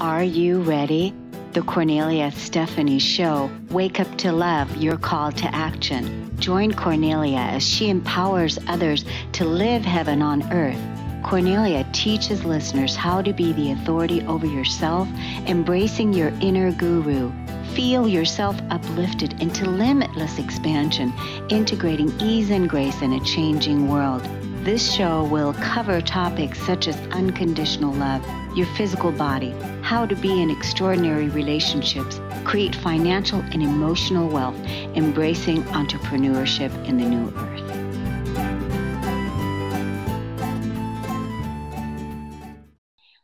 Are you ready? The Kornelia Stephanie Show. Wake up to love, your call to action. Join Kornelia as she empowers others to live heaven on earth. Kornelia teaches listeners how to be the authority over yourself, embracing your inner guru. Feel yourself uplifted into limitless expansion, integrating ease and grace in a changing world. This show will cover topics such as unconditional love, your physical body, how to be in extraordinary relationships, create financial and emotional wealth, embracing entrepreneurship in the new earth.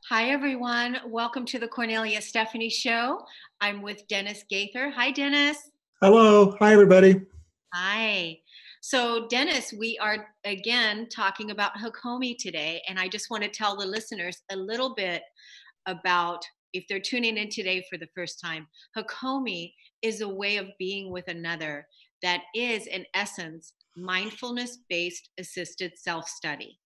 Hi, everyone. Welcome to the Kornelia Stephanie Show. I'm with Dennis Gaither. Hi, Dennis. Hello. Hi, everybody. Hi. So, Dennis, we are again talking about Hakomi today, and I just want to tell the listeners a little bit about if they're tuning in today for the first time. Hakomi is a way of being with another that is, in essence, mindfulness based assisted self study.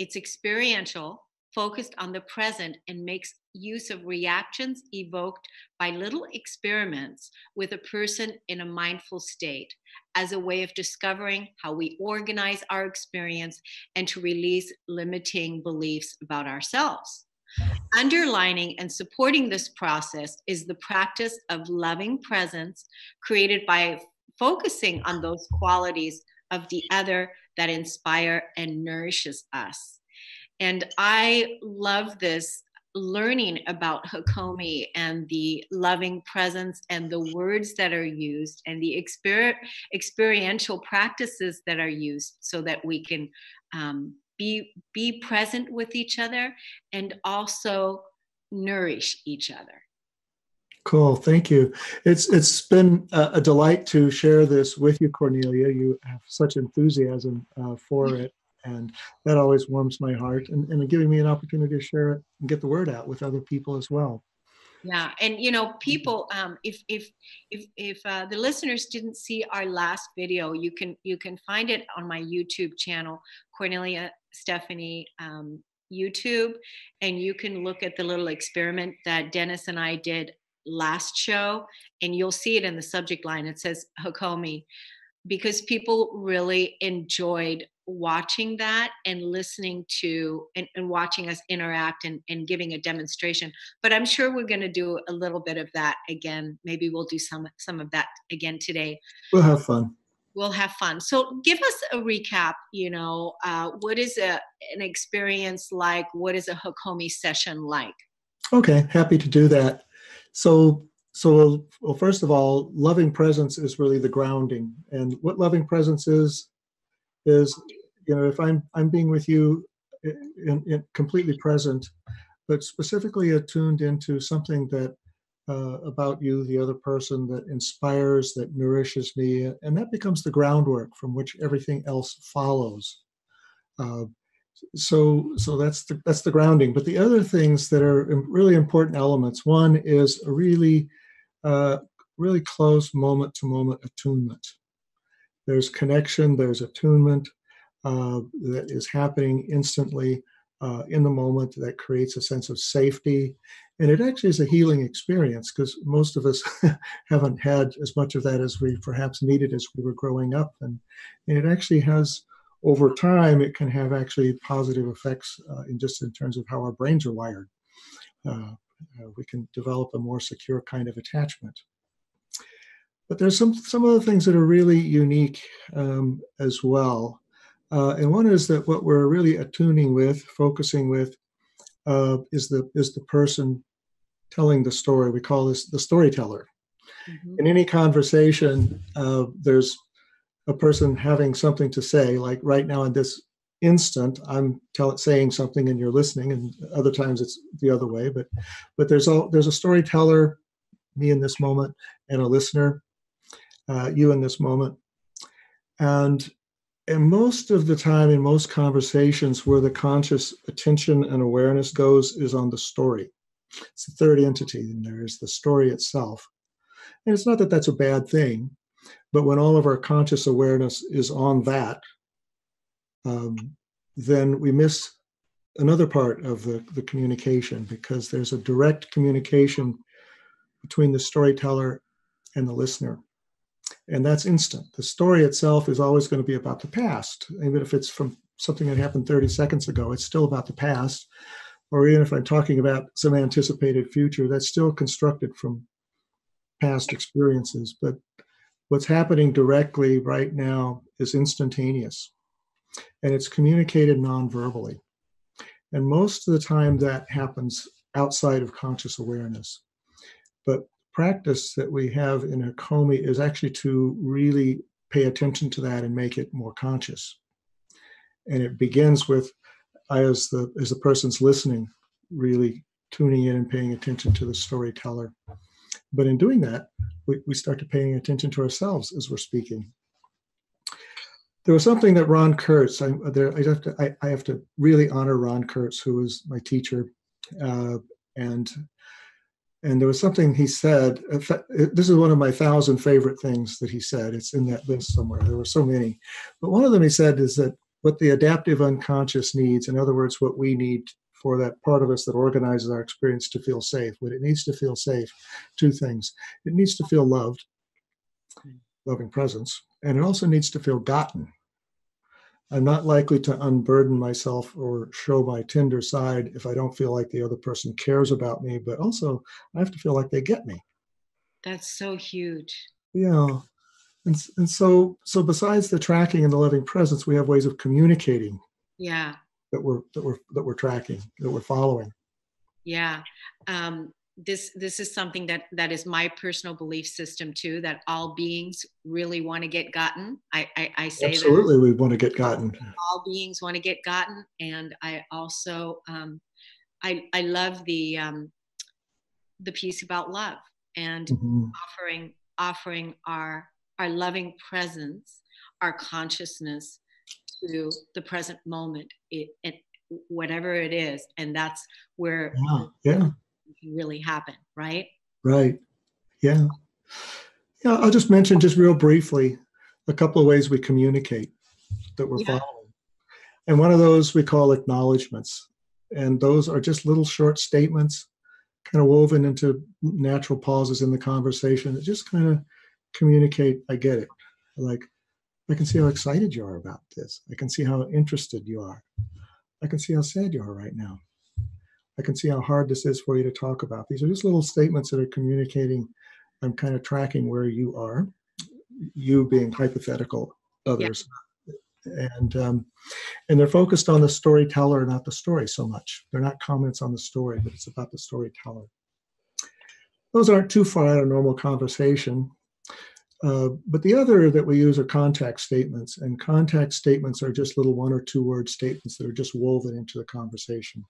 It's experiential, focused on the present, and makes use of reactions evoked by little experiments with a person in a mindful state as a way of discovering how we organize our experience and to release limiting beliefs about ourselves. Underlining and supporting this process is the practice of loving presence created by focusing on those qualities of the other that inspire and nourishes us. And I love this learning about Hakomi and the loving presence and the words that are used and the exper- experiential practices that are used so that we can um, be be present with each other and also nourish each other. Cool, thank you. It's it's been a, a delight to share this with you, Kornelia. You have such enthusiasm uh, for it, and that always warms my heart and, and giving me an opportunity to share it and get the word out with other people as well. Yeah and you know people um, if if if if uh, the listeners didn't see our last video you can you can find it on my youtube channel kornelia stephanie um, youtube and you can look at the little experiment that dennis and i did last show and you'll see it in the subject line. It says hakomi because people really enjoyed watching that and listening to and, and watching us interact and, and giving a demonstration. But i'm sure we're going to do a little bit of that again. Maybe we'll do some some of that again today. We'll have fun. We'll have fun. So give us a recap you know uh, what is a, an experience like? What is a hakomi session like? Okay happy to do that. So so well first of all loving presence is really the grounding. And what loving presence is is you know if i'm i'm being with you in, in completely present but specifically attuned into something that uh, about you the other person that inspires that nourishes me and that becomes the groundwork from which everything else follows. Uh, so so that's the that's the grounding. But the other things that are really important elements one is a really uh, really close moment to moment attunement there's connection, there's attunement uh, that is happening instantly uh, in the moment that creates a sense of safety. And it actually is a healing experience because most of us haven't had as much of that as we perhaps needed as we were growing up. And, and it actually has, over time, it can have actually positive effects uh, in just in terms of how our brains are wired. Uh, uh, we can develop a more secure kind of attachment. But there's some some other things that are really unique um, as well. Uh, and one is that what we're really attuning with, focusing with, uh, is the is the person telling the story. We call this the storyteller. Mm-hmm. In any conversation, uh, there's a person having something to say. Like right now in this instant, I'm tell, saying something and you're listening, and other times it's the other way. But but there's a there's a storyteller, me in this moment, and a listener uh, you in this moment. And and most of the time in most conversations where the conscious attention and awareness goes is on the story. It's the third entity, and there is the story itself. And it's not that that's a bad thing, but when all of our conscious awareness is on that, um, then we miss another part of the, the communication because there's a direct communication between the storyteller and the listener. And that's instant. The story itself is always going to be about the past. Even if it's from something that happened 30 seconds ago, it's still about the past. Or even if I'm talking about some anticipated future, that's still constructed from past experiences. But what's happening directly right now is instantaneous and it's communicated non-verbally. And most of the time that happens outside of conscious awareness. But practice that we have in Hakomi is actually to really pay attention to that and make it more conscious. And it begins with I as the as the person's listening, really tuning in and paying attention to the storyteller. But in doing that, we, we start to paying attention to ourselves as we're speaking there was something that Ron Kurtz. I, there, I have to. I, I, have to really honor Ron Kurtz, who was my teacher, uh, and and there was something he said. This is one of my thousand favorite things that he said. It's in that list somewhere. There were so many, but one of them he said is that what the adaptive unconscious needs, in other words, what we need for that part of us that organizes our experience to feel safe. What it needs to feel safe, two things. It needs to feel loved, hmm. loving presence, and it also needs to feel gotten. I'm not likely to unburden myself or show my tender side if I don't feel like the other person cares about me, but also I have to feel like they get me. That's so huge. Yeah. And, and so so besides the tracking and the loving presence, we have ways of communicating. Yeah. That we're that we're that we're tracking, that we're following. Yeah. Um, this this is something that that is my personal belief system too that all beings really want to get gotten. I i, I say absolutely we want to get gotten. all beings want to get gotten and i also um i i love the um the piece about love and mm-hmm. offering offering our our loving presence our consciousness to the present moment it, it whatever it is and that's where yeah, yeah really happen, right? Right. Yeah. Yeah. I'll just mention just real briefly a couple of ways we communicate that we're yeah. following. And one of those we call acknowledgments. And those are just little short statements, kind of woven into natural pauses in the conversation that just kind of communicate, I get it. Like, I can see how excited you are about this. I can see how interested you are. I can see how sad you are right now. I can see how hard this is for you to talk about. These are just little statements that are communicating. I'm kind of tracking where you are, you being hypothetical, others. Yeah. And um, and they're focused on the storyteller, not the story so much. They're not comments on the story, but it's about the storyteller. Those aren't too far out of normal conversation. Uh, but the other that we use are contact statements, and contact statements are just little one or two word statements that are just woven into the conversation.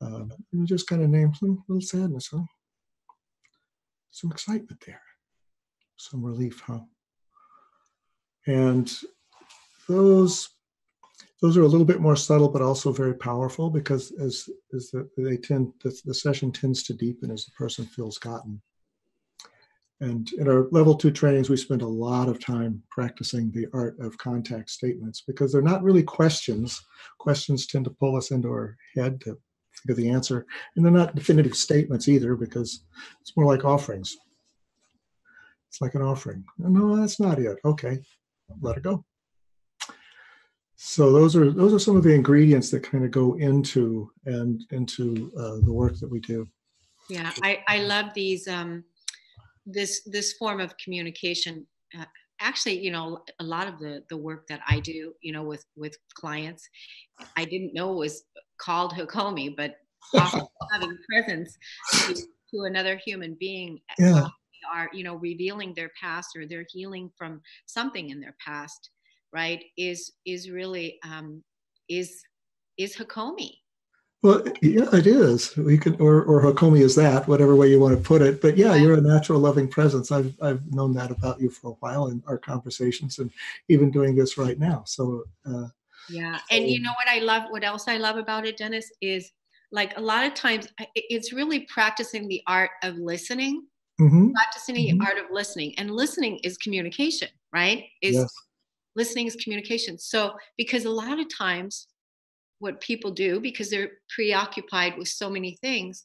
Um, and just kind of name some little sadness, huh? Some excitement there, some relief, huh? And those those are a little bit more subtle, but also very powerful because as as the, they tend the, the session tends to deepen as the person feels gotten. And in our level two trainings, we spend a lot of time practicing the art of contact statements because they're not really questions. Questions tend to pull us into our head to of the answer. And they're not definitive statements either because it's more like offerings. It's like an offering. No, that's not it. Okay, let it go. So those are those are some of the ingredients that kind of go into and into uh, the work that we do. Yeah, I, I love these um, this this form of communication. Uh, actually, you know, a lot of the the work that I do, you know, with with clients, I didn't know was called Hakomi, but having presence to, to, another human being yeah. are, you know, revealing their past or they're healing from something in their past, right? Is is really um, is is Hakomi. Well, yeah, it is. We could, or or Hakomi is that, whatever way you want to put it. But yeah, you're a natural, loving presence. I've I've known that about you for a while in our conversations, and even doing this right now. So uh, yeah. And you know what I love, what else I love about it, Dennis, is like a lot of times it's really practicing the art of listening, mm-hmm. practicing mm-hmm. the art of listening. And listening is communication, right? Is yes. listening is communication. So because a lot of times what people do because they're preoccupied with so many things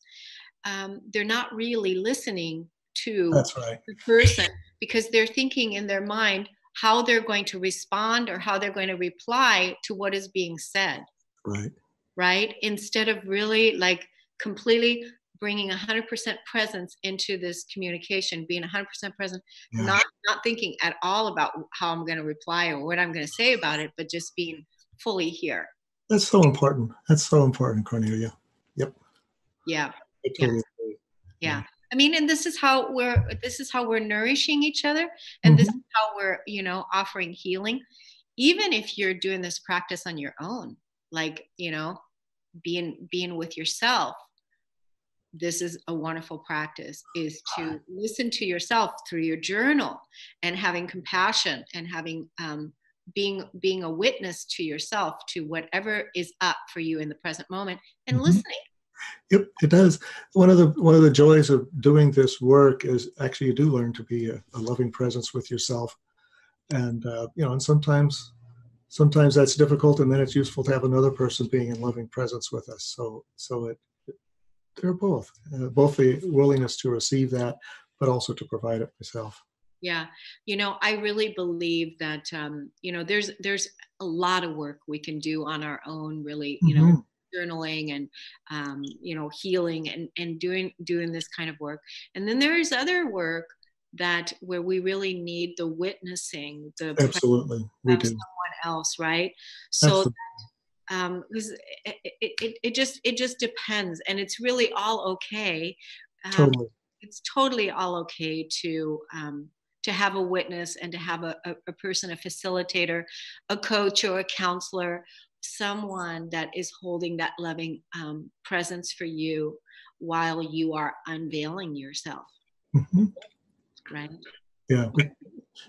um, they're not really listening to That's right. the person because they're thinking in their mind how they're going to respond or how they're going to reply to what is being said Right. right instead of really like completely bringing 100% presence into this communication being 100% present Yeah. not not thinking at all about how i'm going to reply or what i'm going to say about it but just being fully here That's so important. That's so important, Kornelia. Yep. Yeah totally agree. yeah i mean and this is how we're this is how we're nourishing each other and this is how we're you know offering healing. Even if you're doing this practice on your own like you know being being with yourself this is a wonderful practice is to listen to yourself through your journal and having compassion and having um, being being a witness to yourself to whatever is up for you in the present moment and Mhm. listening Yep, it does. One of the one of the joys of doing this work is actually you do learn to be a, a loving presence with yourself, and uh, you know, and sometimes sometimes that's difficult, and then it's useful to have another person being in loving presence with us. So so it, it they're both uh, both the willingness to receive that, but also to provide it myself. yeah you know i really believe that um, you know there's there's a lot of work we can do on our own really you know Mhm. Journaling and um, you know healing and and doing doing this kind of work. And then there is other work that where we really need the witnessing the absolutely, we do. someone else right? So um because it, it, it, it just it just depends. And it's really all okay um, Totally. it's totally all okay to um, to have a witness and to have a, a, a person, a facilitator, a coach or a counselor, someone that is holding that loving um, presence for you while you are unveiling yourself, Mhm. right? Yeah,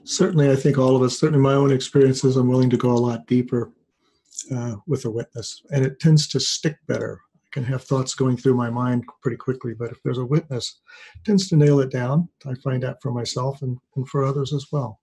certainly. I think all of us, certainly my own experiences, I'm willing to go a lot deeper uh, with a witness, and it tends to stick better. I can have thoughts going through my mind pretty quickly, but if there's a witness, it tends to nail it down. I find that for myself and, and for others as well.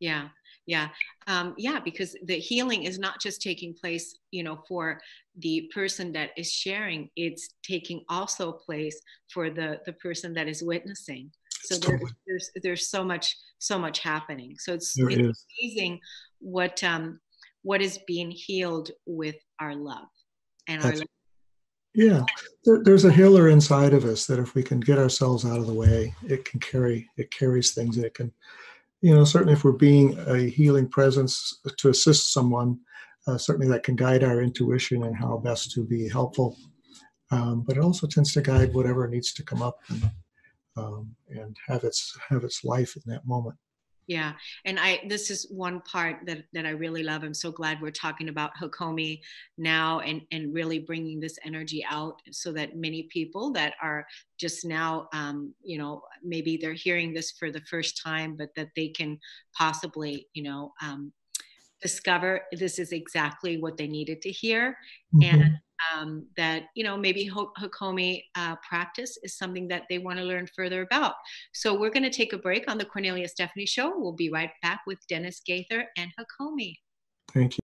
Yeah, yeah, um, yeah. Because the healing is not just taking place, you know, for the person that is sharing; it's taking also place for the the person that is witnessing. So there, there's there's so much so much happening. So it's it's amazing what um what is being healed with our love and our That's Yeah, there, there's a healer inside of us that if we can get ourselves out of the way, it can carry it carries things. and It can, you know, certainly if we're being a healing presence to assist someone, uh, certainly that can guide our intuition and how best to be helpful. Um, but it also tends to guide whatever needs to come up and, um, and have its have its life in that moment. Yeah, and I this is one part that that I really love. I'm so glad we're talking about Hakomi now and and really bringing this energy out so that many people that are just now, um, you know, maybe they're hearing this for the first time, but that they can possibly, you know, um, discover this is exactly what they needed to hear and Mhm. Um, that you know maybe Hakomi uh, practice is something that they want to learn further about. So we're going to take a break on the Kornelia Stephanie Show. We'll be right back with Dennis Gaither and Hakomi. Thank you.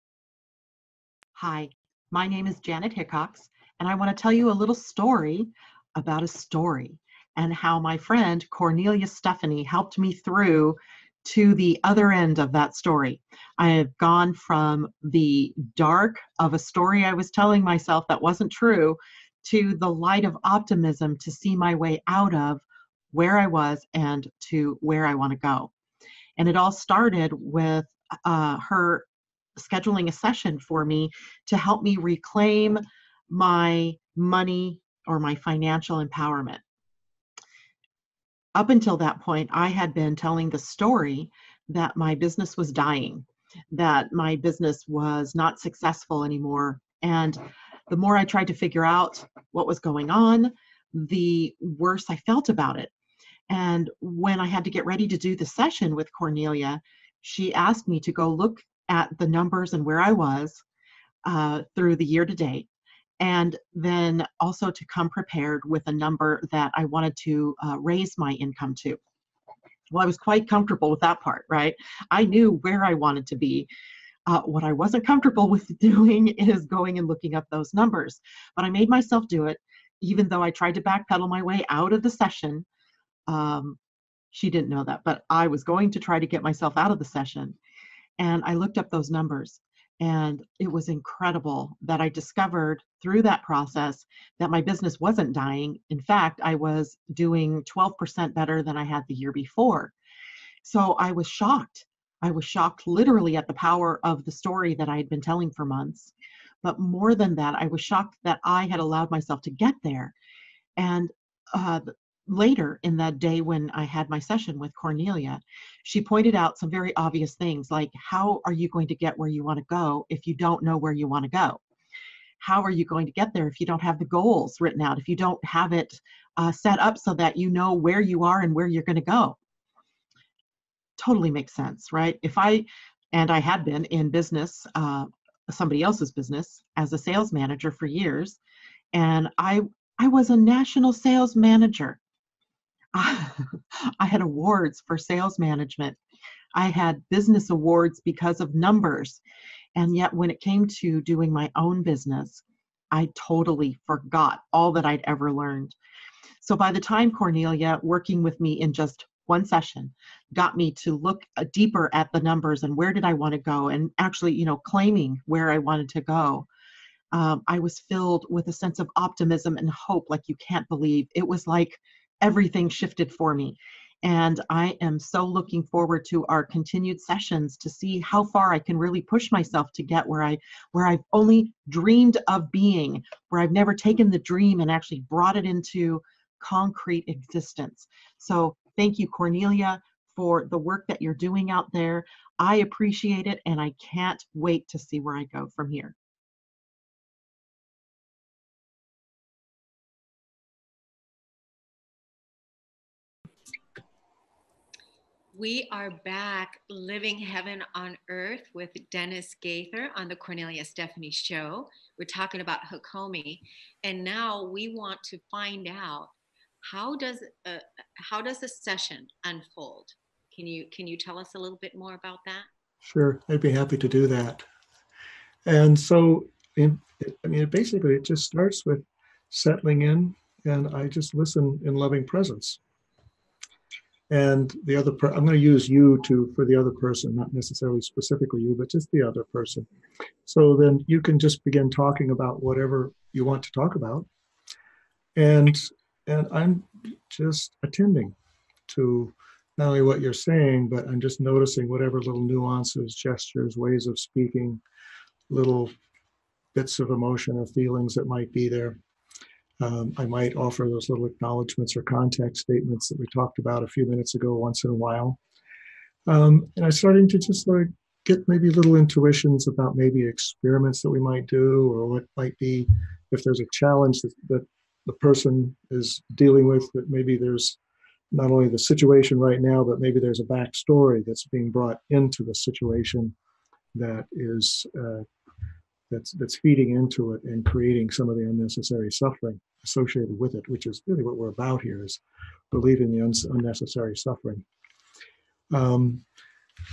Hi, my name is Janet Hickox, and I want to tell you a little story about a story and how my friend Kornelia Stephanie helped me through to the other end of that story. I have gone from the dark of a story I was telling myself that wasn't true to the light of optimism to see my way out of where I was and to where I want to go. And it all started with uh, her scheduling a session for me to help me reclaim my money or my financial empowerment. Up until that point, I had been telling the story that my business was dying, that my business was not successful anymore. And the more I tried to figure out what was going on, the worse I felt about it. And when I had to get ready to do the session with Kornelia, she asked me to go look at the numbers and where I was uh, through the year to date, and then also to come prepared with a number that I wanted to uh, raise my income to. Well, I was quite comfortable with that part, right? I knew where I wanted to be. Uh, what I wasn't comfortable with doing is going and looking up those numbers, but I made myself do it, even though I tried to backpedal my way out of the session. Um, she didn't know that, but I was going to try to get myself out of the session. And I looked up those numbers, and it was incredible that I discovered through that process that my business wasn't dying. In fact, I was doing 12% better than I had the year before. So I was shocked. I was shocked literally at the power of the story that I had been telling for months. But more than that, I was shocked that I had allowed myself to get there. And uh, later in that day when I had my session with Kornelia, she pointed out some very obvious things like, how are you going to get where you want to go if you don't know where you want to go? How are you going to get there if you don't have the goals written out, if you don't have it uh, set up so that you know where you are and where you're going to go? Totally makes sense, right? If I, and I had been in business, uh, somebody else's business as a sales manager for years, and I I was a national sales manager. I had awards for sales management. I had business awards because of numbers. And yet, when it came to doing my own business, I totally forgot all that I'd ever learned. So, by the time Kornelia, working with me in just one session, got me to look uh, deeper at the numbers and where did I want to go, and actually, you know, claiming where I wanted to go, um, I was filled with a sense of optimism and hope like you can't believe. It was like everything shifted for me. And I am so looking forward to our continued sessions to see how far I can really push myself to get where I where I've only dreamed of being, where I've never taken the dream and actually brought it into concrete existence. So thank you, Kornelia, for the work that you're doing out there. I appreciate it and I can't wait to see where I go from here. We are back living heaven on earth with Dennis Gaither on the Kornelia Stephanie show. We're talking about Hakomi and now we want to find out how does a, how does a session unfold? Can you can you tell us a little bit more about that? Sure, I'd be happy to do that. And so in, I mean basically it just starts with settling in and I just listen in loving presence and the other per- i'm going to use you to for the other person not necessarily specifically you but just the other person. So then you can just begin talking about whatever you want to talk about. And and i'm just attending to not only what you're saying but i'm just noticing whatever little nuances gestures ways of speaking little bits of emotion or feelings that might be there um, I might offer those little acknowledgments or contact statements that we talked about a few minutes ago once in a while. Um, and I'm starting to just like get maybe little intuitions about maybe experiments that we might do or what might be if there's a challenge that, that the person is dealing with that maybe there's not only the situation right now but maybe there's a backstory that's being brought into the situation that is uh, that's that's feeding into it and creating some of the unnecessary suffering associated with it, which is really what we're about here is relieving the un- unnecessary suffering. Um,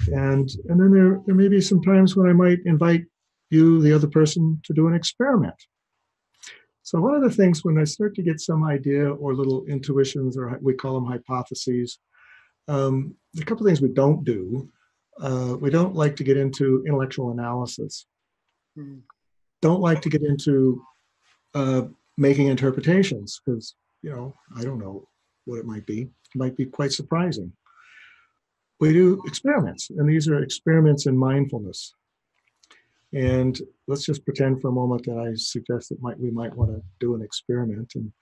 and and then there there may be some times when I might invite you, the other person, to do an experiment. So one of the things when I start to get some idea or little intuitions, or we call them hypotheses, um, a couple of things we don't do. Uh, we don't like to get into intellectual analysis. Don't like to get into uh, making interpretations because you know I don't know what it might be. It might be quite surprising. We do experiments, and these are experiments in mindfulness. And let's just pretend for a moment that I suggest that might we might want to do an experiment, and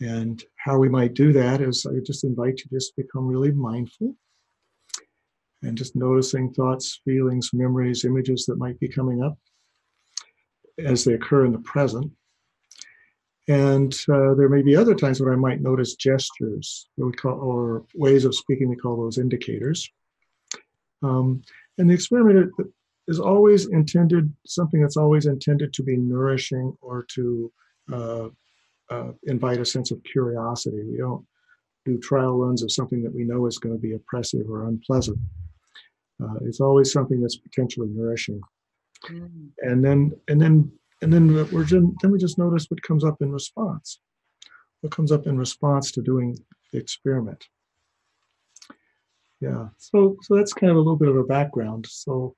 and how we might do that is I just invite you just become really mindful and just noticing thoughts, feelings, memories, images that might be coming up as they occur in the present. And uh, there may be other times when I might notice gestures, we call, or ways of speaking, we call those indicators. Um, and the experiment is always intended, something that's always intended to be nourishing or to uh, uh, invite a sense of curiosity. We don't do trial runs of something that we know is going to be oppressive or unpleasant. Uh, it's always something that's potentially nourishing. Mm. and then and then and then we're just, then we just notice what comes up in response. What comes up in response to doing the experiment. Yeah so so that's kind of a little bit of a background. So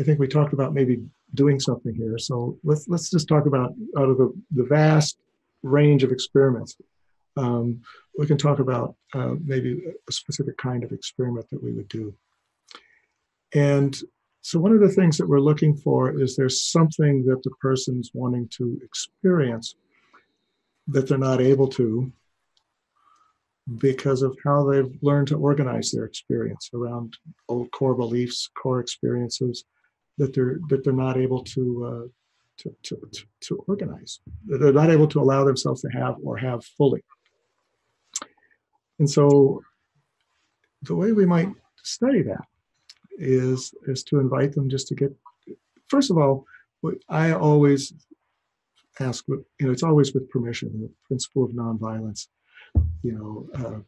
i think we talked about maybe doing something here. So let's let's just talk about out of the, the vast range of experiments. Um, we can talk about uh, maybe a specific kind of experiment that we would do. And so one of the things that we're looking for is there's something that the person's wanting to experience that they're not able to because of how they've learned to organize their experience around old core beliefs, core experiences that they're that they're not able to uh, to, to, to, to organize. They're not able to allow themselves to have or have fully. And so the way we might study that is is to invite them just to get first of all i always ask you know it's always with permission the principle of nonviolence. You know uh,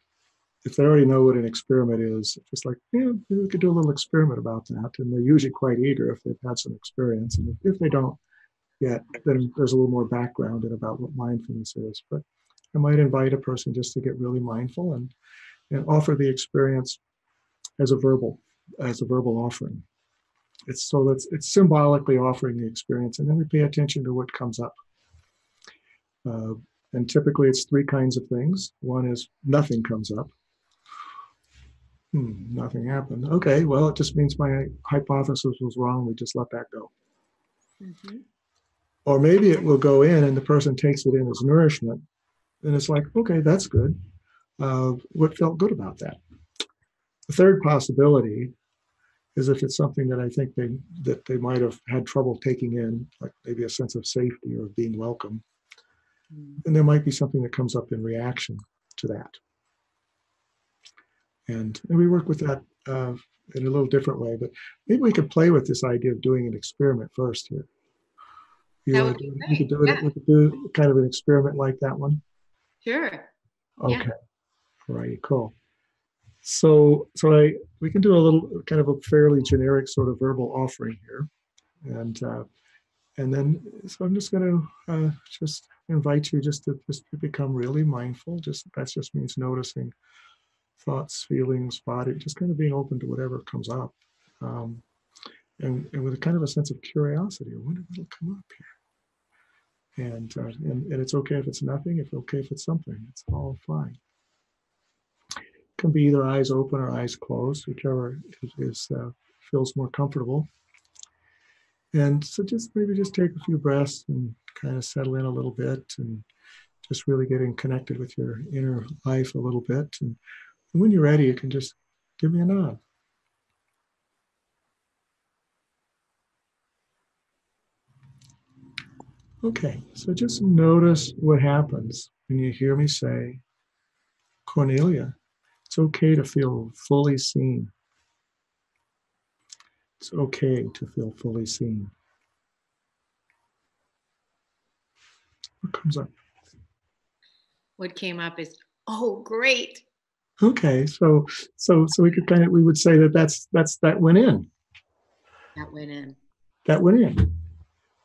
if they already know what an experiment is it's like yeah we could do a little experiment about that and they're usually quite eager if they've had some experience and if, if they don't yet then there's a little more background in about what mindfulness is. But i might invite a person just to get really mindful and and offer the experience as a verbal as a verbal offering. It's so that's it's symbolically offering the experience, and then we pay attention to what comes up. Uh, and typically, it's three kinds of things. One is nothing comes up. Hmm, nothing happened. Okay, well, it just means my hypothesis was wrong. We just let that go. Mhm. Or maybe it will go in, and the person takes it in as nourishment, and it's like, okay, that's good. Uh, what felt good about that? The third possibility is if it's something that I think they that they might have had trouble taking in, like maybe a sense of safety or being welcome, Mm. and there might be something that comes up in reaction to that. And, and we work with that uh, in a little different way, but maybe we could play with this idea of doing an experiment first here. You That would be great, We could do it. yeah. We could do kind of an experiment like that one. Sure. Yeah. Okay. Right. Cool. So, so I we can do a little kind of a fairly generic sort of verbal offering here, and uh, and then so I'm just going to uh, just invite you just to just to become really mindful. Just that just means noticing thoughts, feelings, body, just kind of being open to whatever comes up, um, and and with a kind of a sense of curiosity. I wonder what'll come up here. And, uh, and and it's okay if it's nothing. If okay if it's something, it's all fine can be either eyes open or eyes closed, whichever is, is uh, feels more comfortable. And so just maybe just take a few breaths and kind of settle in a little bit and just really getting connected with your inner life a little bit. And, and when you're ready, you can just give me a nod. Okay, so just notice what happens when you hear me say, Kornelia, it's okay to feel fully seen. It's okay to feel fully seen. What comes up? What came up is, oh, great. Okay, so so so we could kind of we would say that that's that's that went in. That went in. That went in.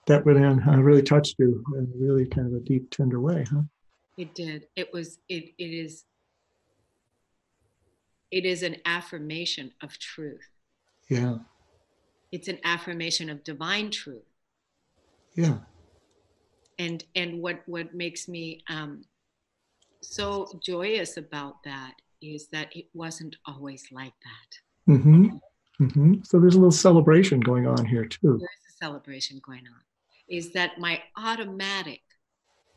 That went in. Uh, really touched you in a really kind of a deep, tender way, huh? It did. It was, it, it is, it is an affirmation of truth. Yeah, It's an affirmation of divine truth. yeah, and and what what makes me um, so joyous about that is that it wasn't always like that. mm-hmm, mm-hmm. So there's a little celebration going on here too. There's a celebration going on. Is that my automatic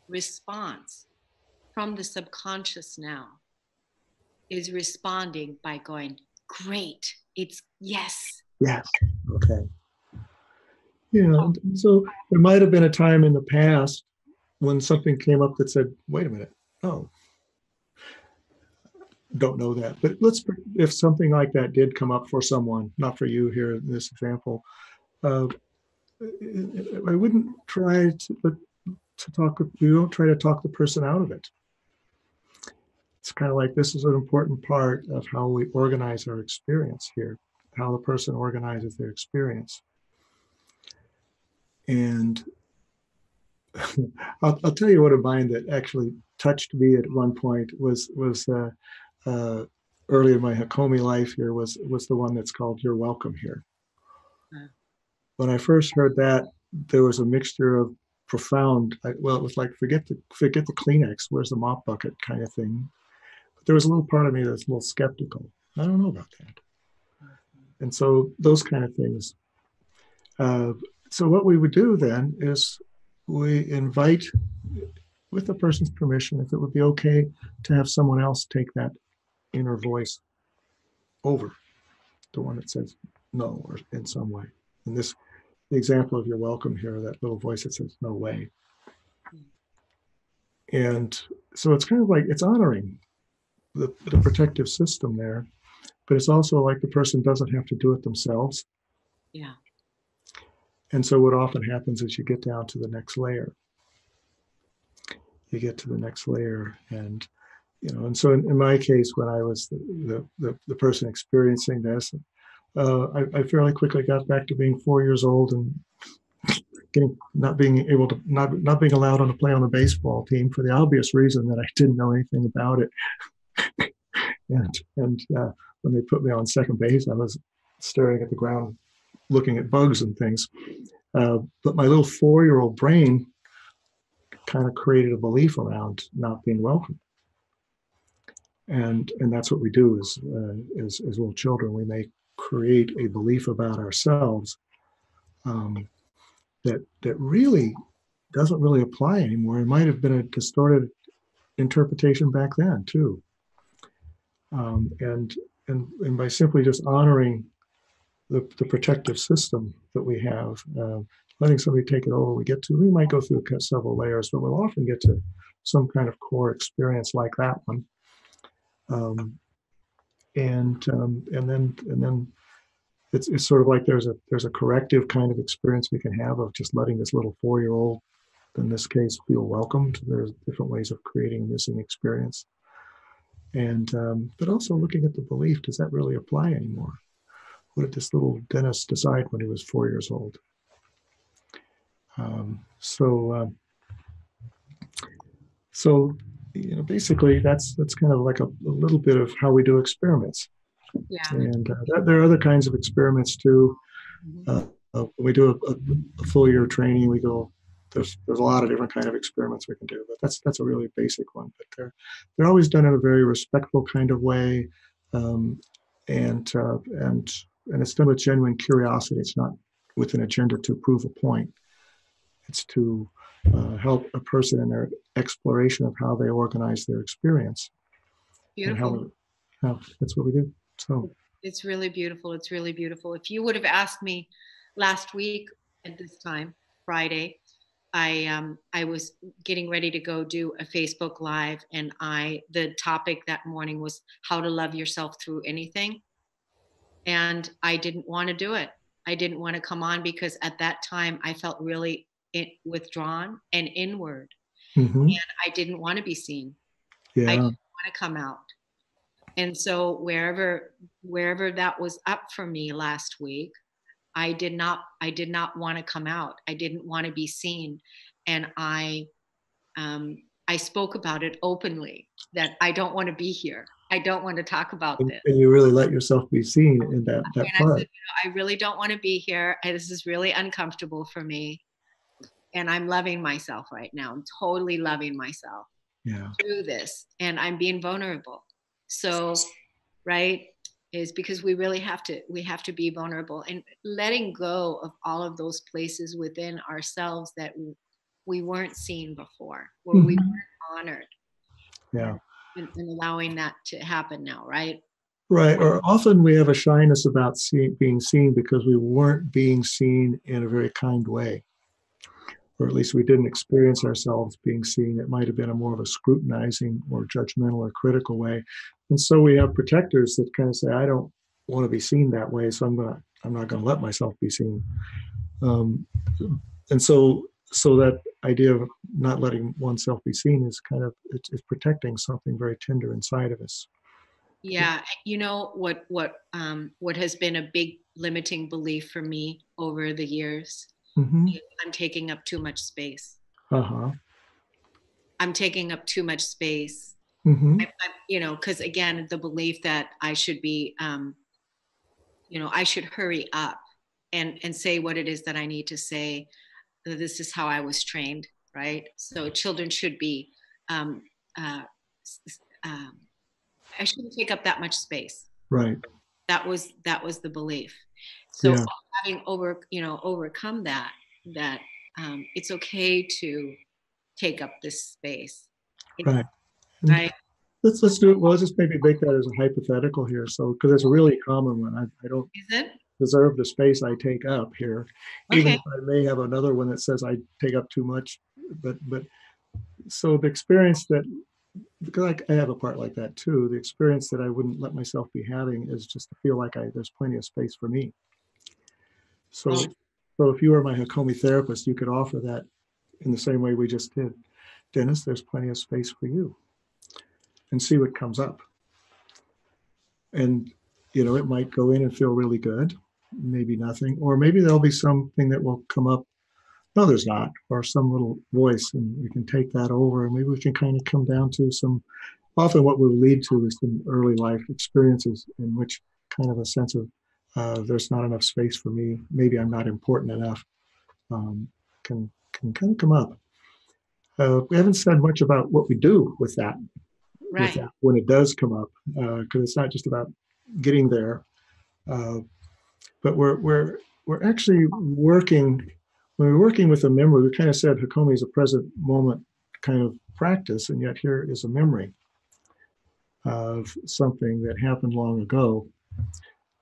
response from the subconscious now is responding by going, "Great! It's yes." Yes. Okay. Yeah. So there might have been a time in the past when something came up that said, wait a minute. Oh, don't know that. But let's, if something like that did come up for someone, not for you here in this example, uh, I wouldn't try to, to talk, you don't try to talk the person out of it. It's kind of like this is an important part of how we organize our experience here how the person organizes their experience. and I'll, I'll tell you what of mine that actually touched me at one point was was uh, uh, early in my Hakomi life here was was the one that's called "You're Welcome Here." Mm. When I first heard that, there was a mixture of profound. I, well, it was like forget the forget the Kleenex, where's the mop bucket kind of thing. There was a little part of me that's a little skeptical. I don't know about that. And so those kind of things. Uh, so what we would do then is we invite, with the person's permission, if it would be okay to have someone else take that inner voice over, the one that says no or in some way. In this the example of you're welcome here, that little voice that says no way. And so it's kind of like it's honoring the, the protective system there, but it's also like the person doesn't have to do it themselves. Yeah. And so what often happens is you get down to the next layer. You get to the next layer and you know, and so in, in my case, when I was the, the, the, person experiencing this, uh, I, I fairly quickly got back to being four years old and getting not being able to not not being allowed on to play on the baseball team for the obvious reason that I didn't know anything about it. And and uh, when they put me on second base, I was staring at the ground, looking at bugs and things. Uh, but my little four-year-old brain kind of created a belief around not being welcome. And and that's what we do as uh, as, as little children. We make create a belief about ourselves um, that that really doesn't really apply anymore. It might have been a distorted interpretation back then too. Um, and and and by simply just honoring the, the protective system that we have, uh, letting somebody take it over, we get to we might go through several layers, but we'll often get to some kind of core experience like that one. Um, and um, and then and then it's, it's sort of like there's a there's a corrective kind of experience we can have of just letting this little four year old in this case feel welcomed there's different ways of creating missing experience and um, but also looking at the belief does that really apply anymore? What did this little Dennis decide when he was four years old? Um, so um, so you know basically that's that's kind of like a, a little bit of how we do experiments. Yeah. and uh, there- there are other kinds of experiments too. Mhm. uh, uh, we do a, a, a full year training. We go there's there's a lot of different kind of experiments we can do but that's that's a really basic one but they're they're always done in a very respectful kind of way um, and uh, and and it's done with genuine curiosity it's not with an agenda to prove a point it's to uh, help a person in their exploration of how they organize their experience and how, Beautiful. how that's what we do so It's really beautiful. It's really beautiful. If you would have asked me last week at this time, Friday, I um I was getting ready to go do a Facebook live and I the topic that morning was how to love yourself through anything. And I didn't want to do it. I didn't want to come on because at that time I felt really in, withdrawn and inward. mhm, I didn't want to be seen. yeah I didn't want to come out and so wherever wherever that was up for me last week i did not i did not want to come out i didn't want to be seen and i um i spoke about it openly that i don't want to be here i don't want to talk about and, this and you really let yourself be seen in that that and I part said, you know, I really don't want to be here. This is really uncomfortable for me. And I'm loving myself right now. I'm totally loving myself yeah through this. And I'm being vulnerable. So, right, is because we really have to, we have to be vulnerable and letting go of all of those places within ourselves that we weren't seen before, where we Mhm. weren't honored yeah and, and allowing that to happen now, right? Right. Or often we have a shyness about seeing, being seen because we weren't being seen in a very kind way. Or at least we didn't experience ourselves being seen. It might have been a more of a scrutinizing or judgmental or critical way. And so we have protectors that kind of say, I don't want to be seen that way, so I'm gonna I'm not gonna let myself be seen. Um, and so so that idea of not letting oneself be seen is kind of it's, it's protecting something very tender inside of us. Yeah, you know what what um what has been a big limiting belief for me over the years hmm I'm taking up too much space. Uh-huh. I'm taking up too much space. Hmm I, I, you know, because again, the belief that I should be, um, you know, I should hurry up and and say what it is that I need to say. This is how I was trained, right? So children should be. Um, uh, um, I shouldn't take up that much space. Right. That was that was the belief. So Yeah. having over, you know, overcome that, that um, it's okay to take up this space. It- Right. Right. Let's let's do it. Well, let's just maybe make that as a hypothetical here. So, because it's a really common one. I, I don't Is it? deserve the space I take up here, even if I may have another one that says I take up too much. But but so the experience that because I, I have a part like that too. The experience that I wouldn't let myself be having is just to feel like I there's plenty of space for me. So Oh. so if you were my Hakomi therapist, you could offer that in the same way we just did. Dennis, there's plenty of space for you. And see what comes up. And you know, it might go in and feel really good, maybe nothing, or maybe there'll be something that will come up. No, there's not, or some little voice, and we can take that over, and maybe we can kind of come down to some. Often, what will lead to is some early life experiences in which kind of a sense of uh, there's not enough space for me. Maybe I'm not important enough. Um, can can kind of come up. Uh, we haven't said much about what we do with that Right. that when it does come up, because it's not just about getting there, uh, but we're we're we're actually working. When we're working with a memory, we kind of said Hakomi is a present moment kind of practice, and yet here is a memory of something that happened long ago.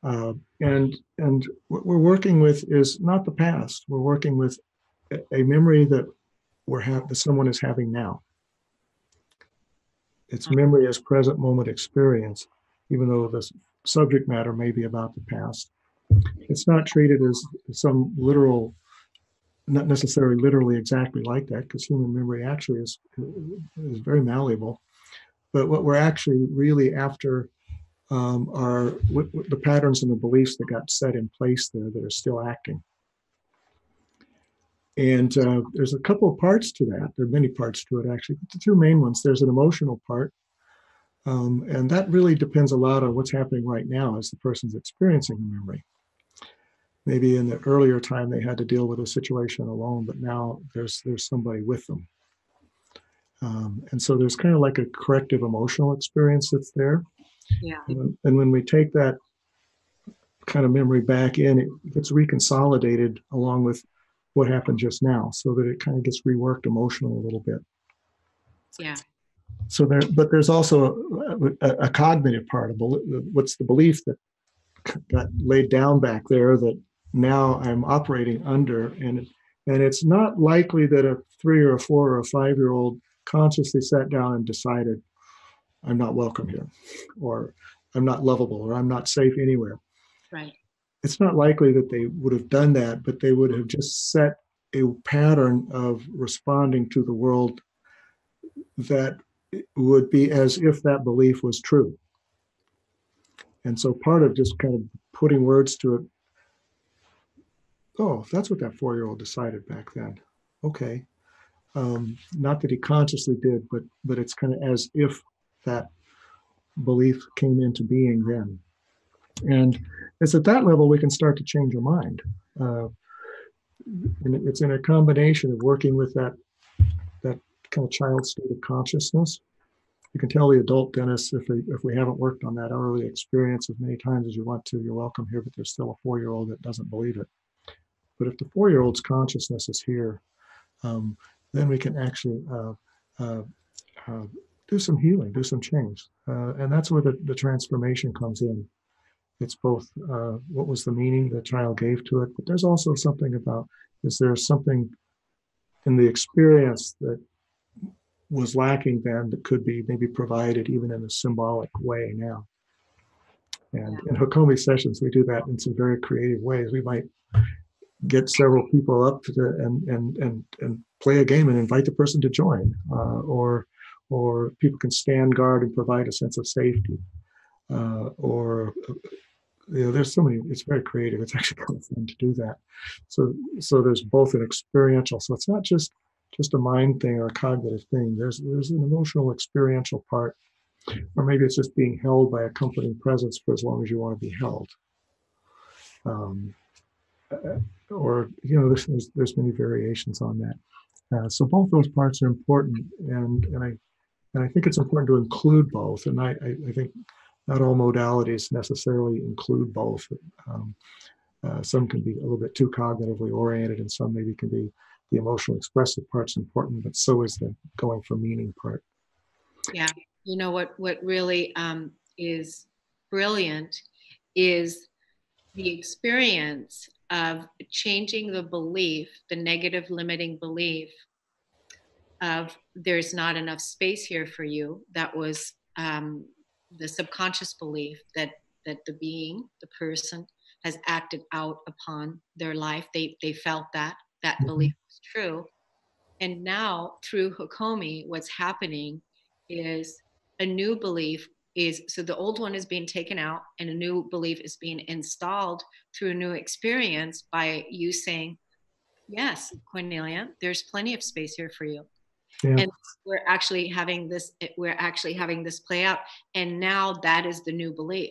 Uh, and and what we're working with is not the past. We're working with a, a memory that we're have that someone is having now. It's memory as present moment experience, even though the subject matter may be about the past. It's not treated as some literal, not necessarily literally exactly like that, because human memory actually is is very malleable. But what we're actually really after um, are the patterns and the beliefs that got set in place there that are still acting. And uh, there's a couple of parts to that. There are many parts to it, actually. But the two main ones there's an emotional part. Um, and that really depends a lot on what's happening right now as the person's experiencing the memory. Maybe in the earlier time they had to deal with a situation alone, but now there's there's somebody with them. Um, and so there's kind of like a corrective emotional experience that's there. Yeah. And when- and when we take that kind of memory back in, it gets reconsolidated along with what happened just now, so that it kind of gets reworked emotionally a little bit. Yeah. So there, but there's also a, a, a cognitive part of what's the belief that got laid down back there that now I'm operating under, and and it's not likely that a three or a four or a five year old consciously sat down and decided I'm not welcome here, or I'm not lovable, or I'm not safe anywhere Right. It's not likely that they would have done that, but they would have just set a pattern of responding to the world that would be as if that belief was true. And so part of just kind of putting words to it, oh, that's what that four year old decided back then. Okay. Um, not that he consciously did, but but it's kind of as if that belief came into being then. And it's at that level we can start to change our mind. Uh, and it's in a combination of working with that that kind of child state of consciousness. You can tell the adult Dennis if we if we haven't worked on that early experience as many times as you want to, you're welcome here, but there's still a four-year-old that doesn't believe it. But if the four-year-old's consciousness is here, um, then we can actually uh, uh, uh, do some healing, do some change, uh, and that's where the, the transformation comes in it's both uh, what was the meaning the child gave to it, but there's also something about is there something in the experience that was lacking then that could be maybe provided even in a symbolic way now. And in Hakomi sessions, we do that in some very creative ways. We might get several people up to the, and and and and play a game and invite the person to join, uh, or or people can stand guard and provide a sense of safety, uh, or you know, there's so many. It's very creative. It's actually kind of fun to do that. So so there's both an experiential. So it's not just just a mind thing or a cognitive thing. There's there's an emotional experiential part, or maybe it's just being held by accompanying presence for as long as you want to be held. Um, uh, or you know, there's, there's there's many variations on that. Uh, so both those parts are important, and and I and I think it's important to include both. And I I, I think not all modalities necessarily include both. Um, uh, some can be a little bit too cognitively oriented, and some maybe can be the emotional expressive part's important, but so is the going for meaning part. Yeah, you know what? What really um, is brilliant is the experience of changing the belief, the negative limiting belief of there's not enough space here for you. That was um, the subconscious belief that that the being, the person, has acted out upon their life. They they felt that that mm-hmm. belief was true, and now through Hakomi, what's happening is a new belief is so the old one is being taken out and a new belief is being installed through a new experience by you saying yes kornelia there's plenty of space here for you yeah. and we're actually having this we're actually having this play out and now that is the new belief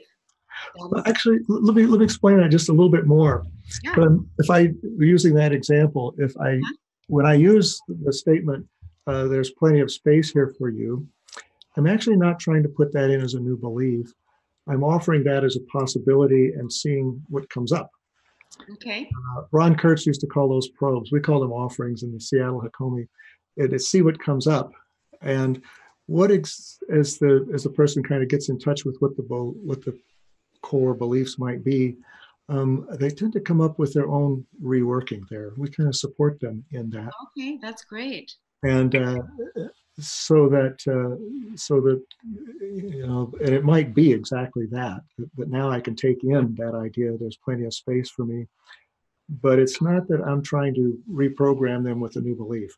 well, actually let me let me explain that just a little bit more yeah. um, if i using that example if i yeah. when i use the statement uh, there's plenty of space here for you I'm actually not trying to put that in as a new belief. I'm offering that as a possibility and seeing what comes up. Okay. Uh, Ron Kurtz used to call those probes. We call them offerings in the Seattle Hakomi. And to see what comes up, and what ex- as the as the person kind of gets in touch with what the what the core beliefs might be, um, they tend to come up with their own reworking there. We kind of support them in that. Okay, that's great. And uh, so that uh, so that you know and it might be exactly that but now i can take in that idea there's plenty of space for me but it's not that i'm trying to reprogram them with a new belief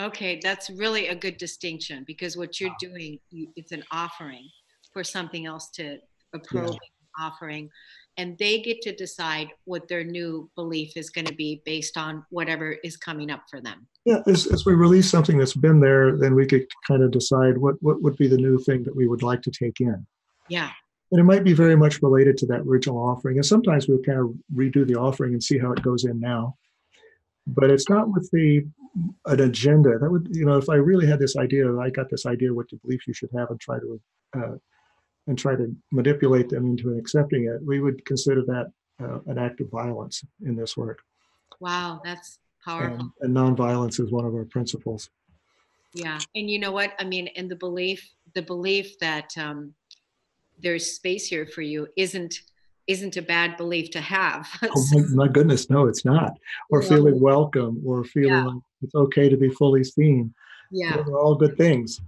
okay that's really a good distinction because what you're doing it's an offering for something else to approve yeah. offering and they get to decide what their new belief is going to be based on whatever is coming up for them. Yeah as, as we release something that's been there then we could kind of decide what what would be the new thing that we would like to take in. Yeah. And it might be very much related to that original offering and sometimes we'll kind of redo the offering and see how it goes in now. But it's not with the an agenda that would you know if i really had this idea i got this idea what the belief you should have and try to uh, and try to manipulate them into accepting it we would consider that uh, an act of violence in this work wow that's Powerful. And, and nonviolence is one of our principles. Yeah, and you know what? I mean, and the belief, the belief that um, there's space here for you isn't isn't a bad belief to have. oh my, my, goodness, no, it's not. Or yeah. feeling welcome, or feeling yeah. like it's okay to be fully seen. Yeah, those are all good things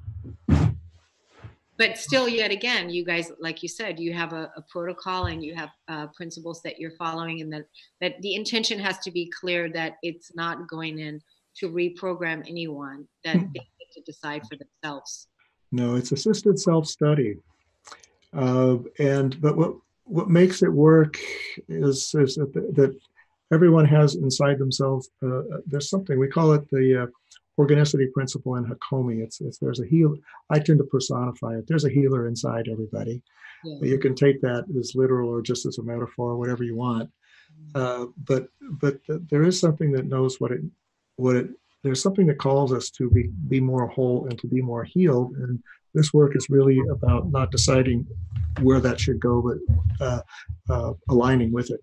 but still yet again you guys like you said you have a, a protocol and you have uh, principles that you're following and that that the intention has to be clear that it's not going in to reprogram anyone that hmm. they get to decide for themselves no it's assisted self-study uh, and but what what makes it work is, is that, that everyone has inside themselves uh, uh there's something we call it the uh, organicity principle in Hakomi. It's, it's there's a healer. I tend to personify it. There's a healer inside everybody. Yeah. You can take that as literal or just as a metaphor, whatever you want. Mm-hmm. Uh, but but there is something that knows what it what it. There's something that calls us to be be more whole and to be more healed. And this work is really about not deciding where that should go, but uh, uh, aligning with it.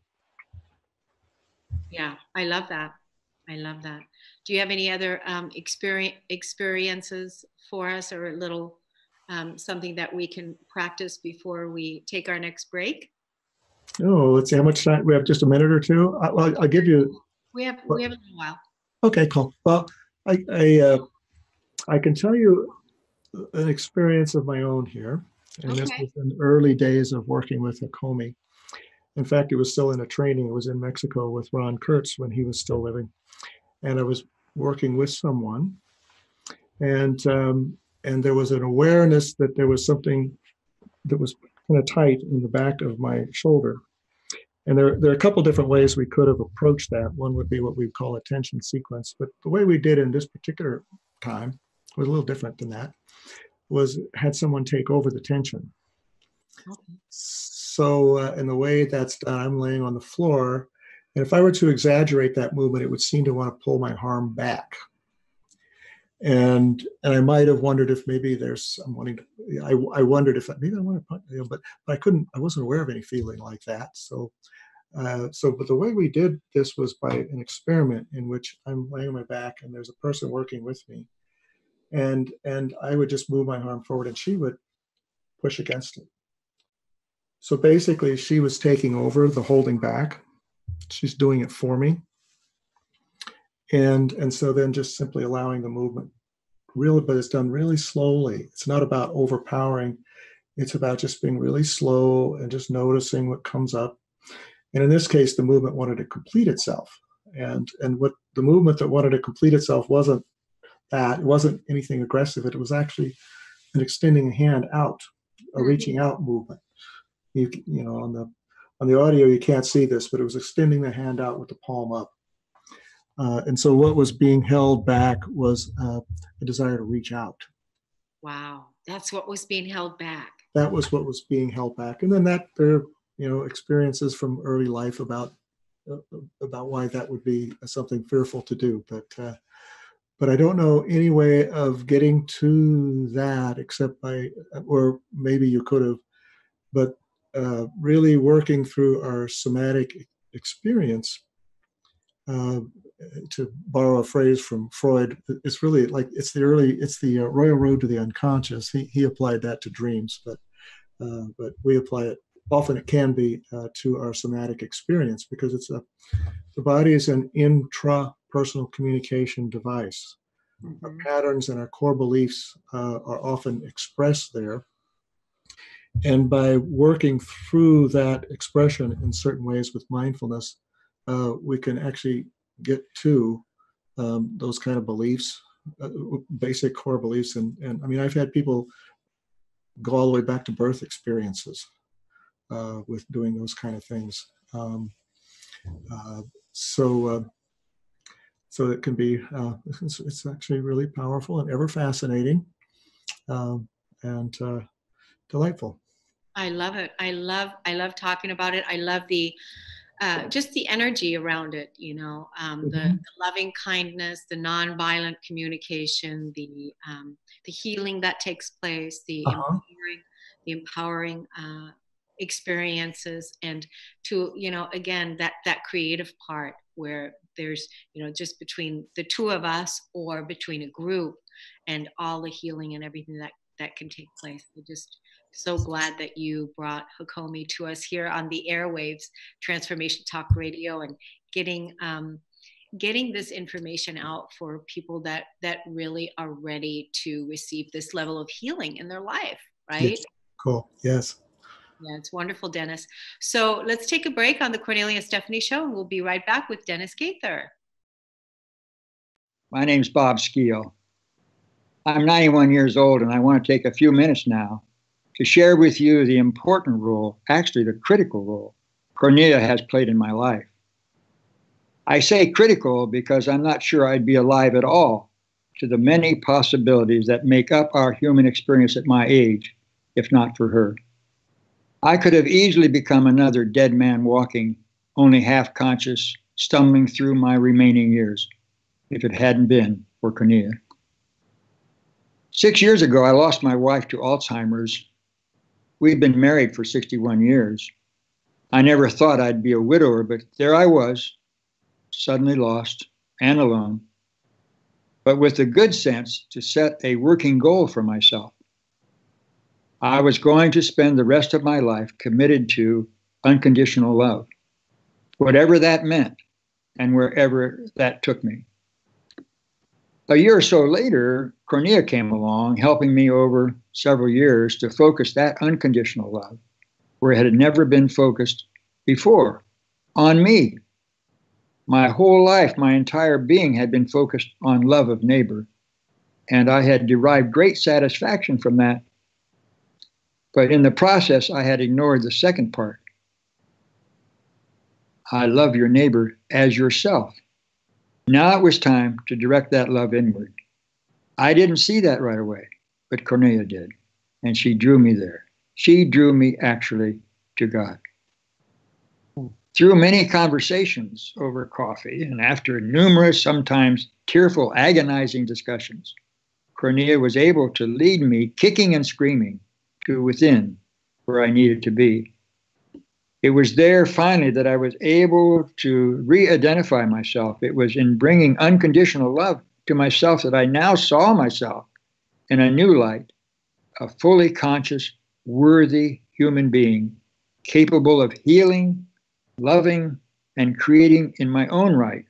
Yeah, I love that. I love that. Do you have any other um, experience, experiences for us or a little um, something that we can practice before we take our next break? Oh, let's see how much time we have. Just a minute or two. I, will I'll give you. We have we have a little while. Okay, cool. Well, I I, uh, I can tell you an experience of my own here, and okay. this was in early days of working with Hakomi. In fact, it was still in a training. It was in Mexico with Ron Kurtz when he was still living and I was working with someone, and um, and there was an awareness that there was something that was kind of tight in the back of my shoulder, And there, there are a couple different ways we could have approached that. One would be what we call a tension sequence, but the way we did in this particular time was a little different than that. Was had someone take over the tension. So, uh, in the way that's done, I'm laying on the floor, and if I were to exaggerate that movement, it would seem to want to pull my arm back. And and I might have wondered if maybe there's I'm wanting to I, I wondered if maybe I want to you know, but but I couldn't I wasn't aware of any feeling like that so uh, so but the way we did this was by an experiment in which I'm laying on my back and there's a person working with me. And and I would just move my arm forward and she would push against it so basically she was taking over the holding back. She's doing it for me. And and so then just simply allowing the movement. Really but it's done really slowly. It's not about overpowering. It's about just being really slow and just noticing what comes up. And in this case the movement wanted to complete itself. And and what the movement that wanted to complete itself wasn't that. It wasn't anything aggressive. It was actually an extending hand out a mm-hmm. reaching out movement you you know on the on the audio you can't see this but it was extending the hand out with the palm up uh, and so what was being held back was uh, a desire to reach out. Wow, that's what was being held back. That was what was being held back, and then that there, you know, experiences from early life about uh, about why that would be something fearful to do, but. Uh, but I don't know any way of getting to that except by, or maybe you could have, but uh, really working through our somatic experience uh, to borrow a phrase from Freud, it's really like it's the early, it's the uh, royal road to the unconscious. He, he applied that to dreams, but uh, but we apply it often. It can be uh, to our somatic experience because it's a the body is an intrapersonal communication device. Mm-hmm. Our patterns and our core beliefs uh, are often expressed there. And by working through that expression in certain ways with mindfulness, uh, we can actually get to um, those kind of beliefs, uh, basic core beliefs. And, and I mean, I've had people go all the way back to birth experiences uh, with doing those kind of things. Um, uh, so, uh, so it can be, uh, it's, it's, actually really powerful and ever fascinating um, and delightful. I love it. I love, I love talking about it. I love the, uh, just the energy around it, you know, um, mm-hmm. the, the, loving kindness, the nonviolent communication, the um, the healing that takes place, the uh-huh. empowering, the empowering uh, experiences, and to you know, again, that that creative part where there's you know just between the two of us or between a group, and all the healing and everything that that can take place. I just so glad that you brought Hakomi to us here on the airwaves, Transformation Talk Radio, and getting um, getting this information out for people that that really are ready to receive this level of healing in their life. Right? Yes. Cool. Yes. Yeah, it's wonderful, Dennis. So let's take a break on the Kornelia Stephanie Show, and we'll be right back with Dennis Gaither. My name's Bob Skeel. I'm 91 years old, and I want to take a few minutes now to share with you the important role, actually the critical role, Kornelia has played in my life. I say critical because I'm not sure I'd be alive at all to the many possibilities that make up our human experience at my age, if not for her. I could have easily become another dead man walking, only half conscious, stumbling through my remaining years, if it hadn't been for Kornelia. Six years ago, I lost my wife to Alzheimer's We'd been married for 61 years. I never thought I'd be a widower, but there I was, suddenly lost and alone, but with the good sense to set a working goal for myself. I was going to spend the rest of my life committed to unconditional love, whatever that meant and wherever that took me. A year or so later, Kornelia came along, helping me over several years to focus that unconditional love where it had never been focused before on me. My whole life, my entire being had been focused on love of neighbor, and I had derived great satisfaction from that. But in the process, I had ignored the second part. I love your neighbor as yourself. Now it was time to direct that love inward. I didn't see that right away, but Kornelia did, and she drew me there. She drew me actually to God. Through many conversations over coffee and after numerous, sometimes tearful, agonizing discussions, Kornelia was able to lead me, kicking and screaming, to within where I needed to be. It was there finally that I was able to re identify myself. It was in bringing unconditional love to myself that I now saw myself in a new light, a fully conscious, worthy human being, capable of healing, loving, and creating in my own right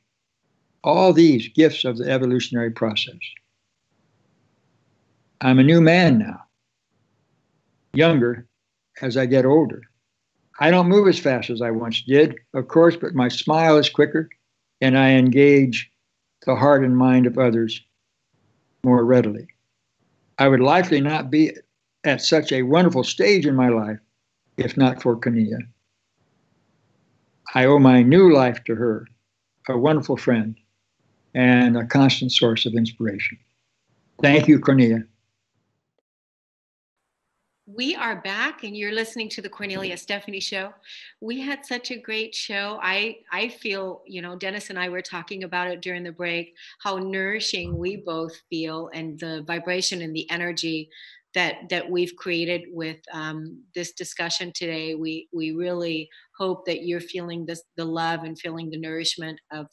all these gifts of the evolutionary process. I'm a new man now, younger as I get older. I don't move as fast as I once did, of course, but my smile is quicker and I engage the heart and mind of others more readily. I would likely not be at such a wonderful stage in my life if not for Kornelia. I owe my new life to her, a wonderful friend and a constant source of inspiration. Thank you, Kornelia. We are back and you're listening to the Kornelia Stephanie show. We had such a great show. I I feel, you know, Dennis and I were talking about it during the break how nourishing we both feel and the vibration and the energy that that we've created with um, this discussion today. We we really hope that you're feeling this the love and feeling the nourishment of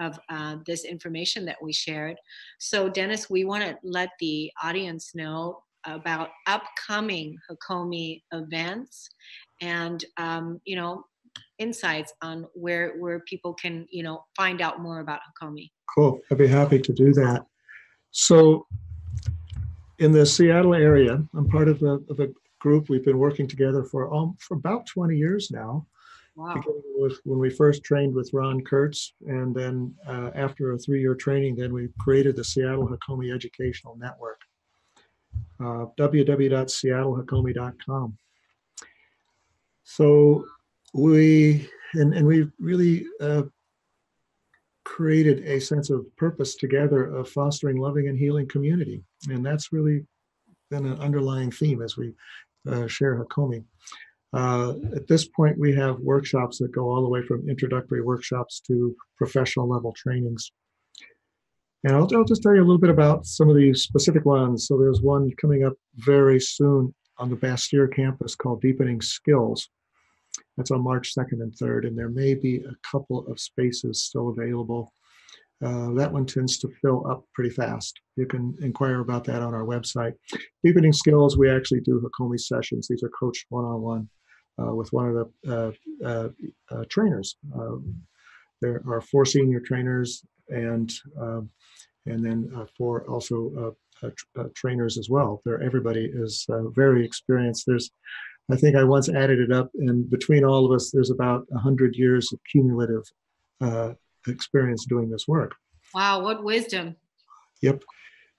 of uh, this information that we shared. So, Dennis, we want to let the audience know about upcoming Hakomi events and um, you know insights on where where people can you know find out more about Hakomi. Cool. I'd be happy to do that. So in the Seattle area. I'm part of a, of a group. We've been working together for um, for about 20 years now. Wow. Beginning with when we first trained with Ron Kurtz, and then uh, after a three-year training, then we created the Seattle Hakomi Educational Network. Uh, www.seattlehakomi.com. So we and and we really uh, created a sense of purpose together of fostering loving and healing community. And that's really been an underlying theme as we uh, share Hakomi. Uh, at this point, we have workshops that go all the way from introductory workshops to professional level trainings. And I'll, I'll just tell you a little bit about some of these specific ones. So there's one coming up very soon on the Bastyr campus called Deepening Skills. That's on March 2nd and 3rd, and there may be a couple of spaces still available. Uh, that one tends to fill up pretty fast. You can inquire about that on our website. Deepening skills, we actually do Hakomi sessions. These are coached one-on-one uh, with one of the uh, uh, uh trainers. Um, there are four senior trainers and um, and then uh, four also trainers as well. There, everybody is very experienced. There's I think I once added it up, and between all of us, there's about 100 years of cumulative uh, experience doing this work. Wow, what wisdom. Yep.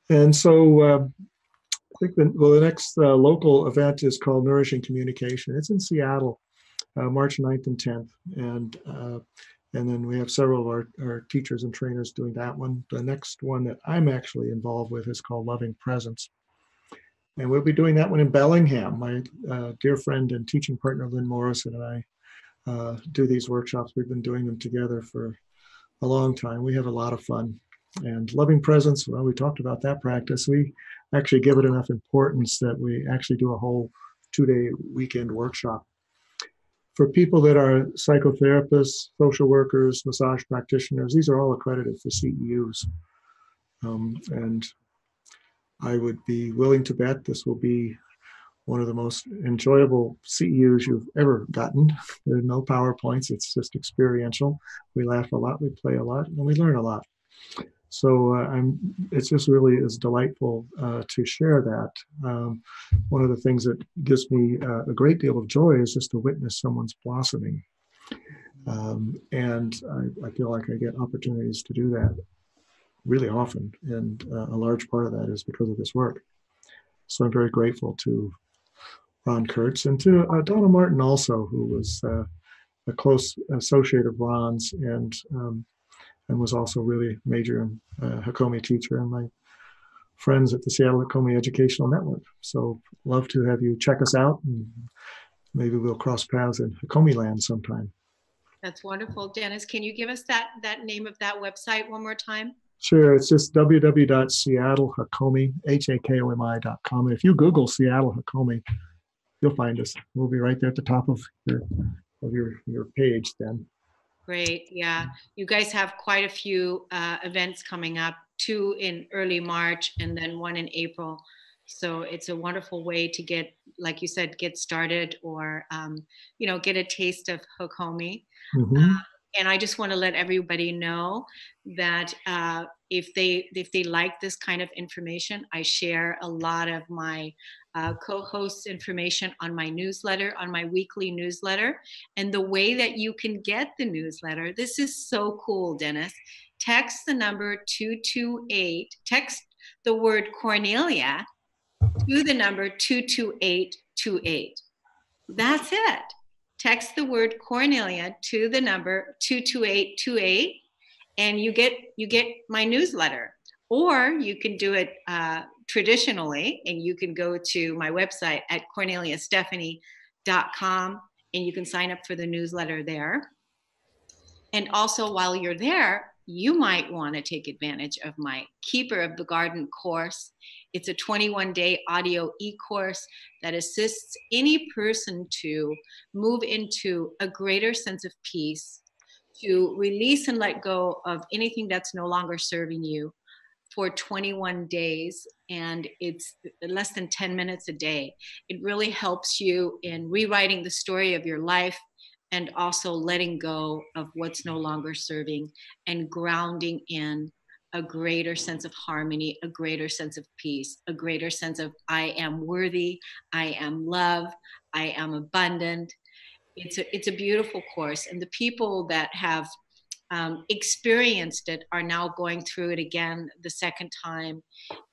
And so uh, I think the, well, the next uh, local event is called Nourishing Communication. It's in Seattle, uh, March 9th and 10th. And uh, and then we have several of our, our teachers and trainers doing that one. The next one that I'm actually involved with is called Loving Presence. And we'll be doing that one in Bellingham. My uh, dear friend and teaching partner, Lynn Morrison, and I uh, do these workshops. We've been doing them together for a long time. We have a lot of fun. And loving presence, well, we talked about that practice. We actually give it enough importance that we actually do a whole two day weekend workshop. For people that are psychotherapists, social workers, massage practitioners, these are all accredited for CEUs. Um, and I would be willing to bet this will be one of the most enjoyable CEUs you've ever gotten. There are no PowerPoints, it's just experiential. We laugh a lot, we play a lot, and we learn a lot. So uh, I'm, it's just really is delightful uh, to share that. Um, one of the things that gives me uh, a great deal of joy is just to witness someone's blossoming. Um, and I, I, feel like I get opportunities to do that really often, and uh, a large part of that is because of this work. So I'm very grateful to Ron Kurtz and to uh, Donna Martin also, who was uh, a close associate of Ron's and um, and was also really major in uh, Hakomi teacher and my friends at the Seattle Hakomi Educational Network. So love to have you check us out and maybe we'll cross paths in Hakomi land sometime. That's wonderful. Dennis, can you give us that, that name of that website one more time? Sure, it's just www.seattlehakomi.com. And if you Google Seattle Hakomi, you'll find us. We'll be right there at the top of your of your your page then. Great, yeah. You guys have quite a few uh, events coming up, two in early March and then one in April. So it's a wonderful way to get, like you said, get started or, um, you know, get a taste of Hakomi. Mhm. Uh, and I just want to let everybody know that uh, if they if they like this kind of information, I share a lot of my uh, co-hosts information on my newsletter, on my weekly newsletter, and the way that you can get the newsletter. This is so cool, Dennis. Text the number two two eight. Text the word Kornelia to the number two two eight two eight. That's it text the word Kornelia to the number 22828 and you get you get my newsletter or you can do it uh, traditionally and you can go to my website at korneliastephanie.com and you can sign up for the newsletter there. And also while you're there you might want to take advantage of my keeper of the garden course. It's a 21 day audio e course that assists any person to move into a greater sense of peace, to release and let go of anything that's no longer serving you for 21 days. And it's less than 10 minutes a day. It really helps you in rewriting the story of your life and also letting go of what's no longer serving and grounding in a greater sense of harmony, a greater sense of peace, a greater sense of I am worthy, I am love, I am abundant. It's a, it's a beautiful course. And the people that have um, experienced it are now going through it again the second time.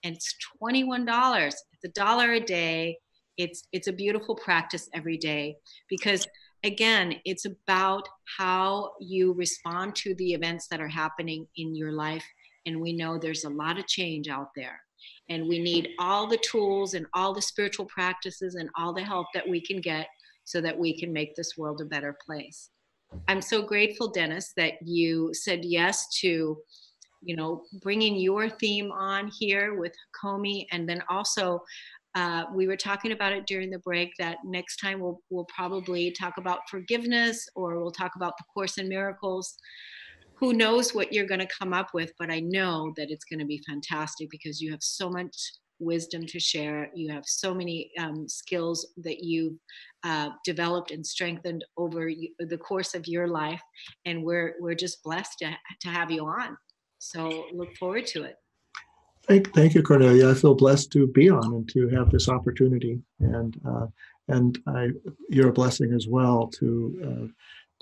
And it's $21. It's a dollar a day. It's, it's a beautiful practice every day because again, it's about how you respond to the events that are happening in your life and we know there's a lot of change out there and we need all the tools and all the spiritual practices and all the help that we can get so that we can make this world a better place i'm so grateful dennis that you said yes to you know bringing your theme on here with Hakomi and then also uh, we were talking about it during the break that next time we'll, we'll probably talk about forgiveness or we'll talk about the course in miracles. Who knows what you're going to come up with, but I know that it's going to be fantastic because you have so much wisdom to share. You have so many um, skills that you've uh, developed and strengthened over the course of your life, and we're we're just blessed to to have you on. So look forward to it. Thank, thank you, Kornelia. I feel blessed to be on and to have this opportunity, and uh, and I, you're a blessing as well to uh,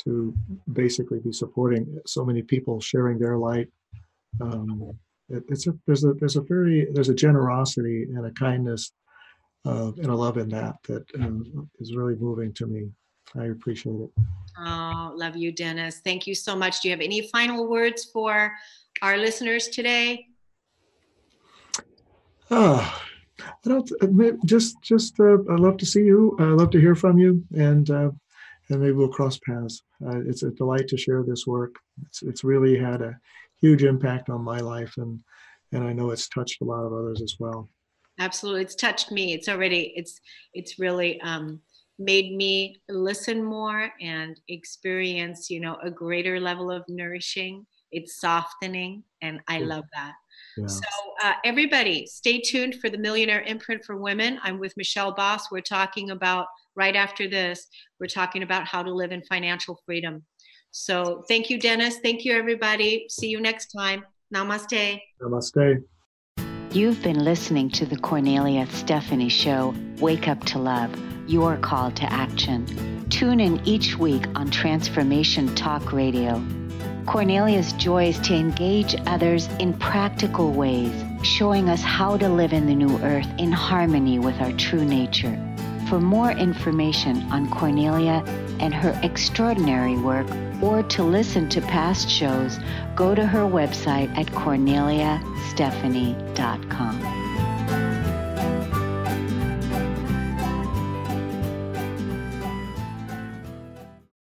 to basically be supporting so many people sharing their light. Um, it's a there's a there's a very there's a generosity and a kindness uh, and a love in that that um, is really moving to me. I appreciate it. Oh, love you, Dennis. Thank you so much. Do you have any final words for our listeners today? Ah, I don't. admit Just, just. Uh, I love to see you. I love to hear from you, and uh, and maybe we'll cross paths. Uh, it's a delight to share this work. It's, it's really had a huge impact on my life, and and I know it's touched a lot of others as well. Absolutely, it's touched me. It's already it's it's really um, made me listen more and experience, you know, a greater level of nourishing. It's softening, and I love that. Yeah. So, uh, everybody, stay tuned for the Millionaire Imprint for Women. I'm with Michelle Boss. We're talking about right after this, we're talking about how to live in financial freedom. So, thank you, Dennis. Thank you, everybody. See you next time. Namaste. Namaste. You've been listening to the Kornelia Stephanie Show, Wake Up to Love, your call to action. Tune in each week on Transformation Talk Radio. Kornelia's joy is to engage others in practical ways, showing us how to live in the new earth in harmony with our true nature. For more information on Kornelia and her extraordinary work, or to listen to past shows, go to her website at korneliastephanie.com.